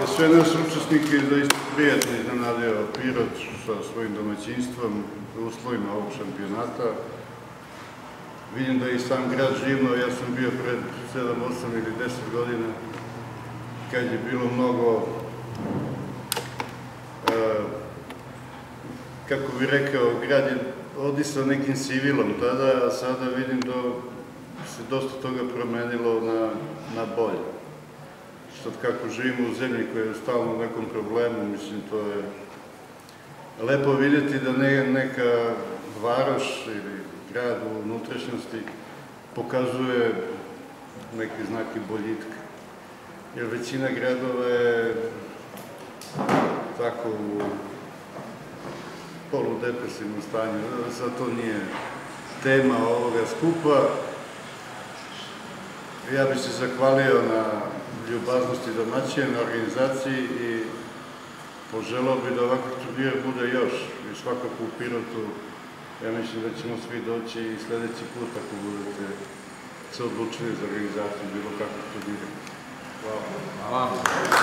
Je sve nas učesnike zaista prijatno iznenadio Pirot sa svojim domaćinstvom u uslovima ovog šampionata. Vidim da je i sam grad živno, ja sam bio pred 7, 8 ili 10 godina kad je bilo mnogo e, kako bi rekao, grad je odisao nekim civilom tada, a sada vidim da se dosta toga promenilo na, na bolje. Sad kako živimo u zemlji koja je stalno u nekom problemu, mislim, to je lepo vidjeti da ne, neka varoš ili grad u unutrašnjosti pokazuje neki znaki boljitka. Jer većina gradova je tako u poludepresivnom stanju. Sad to nije tema ovoga skupa. Ja bih se zahvalio na ljubaznosti domaćije, na organizaciji i poželao bi da ovakav turnir bude još. I svakako u Pirotu, ja mislim da ćemo svi doći i sledeći put ako budete se odlučili za organizaciju bilo kakvog turnira. Hvala. Hvala.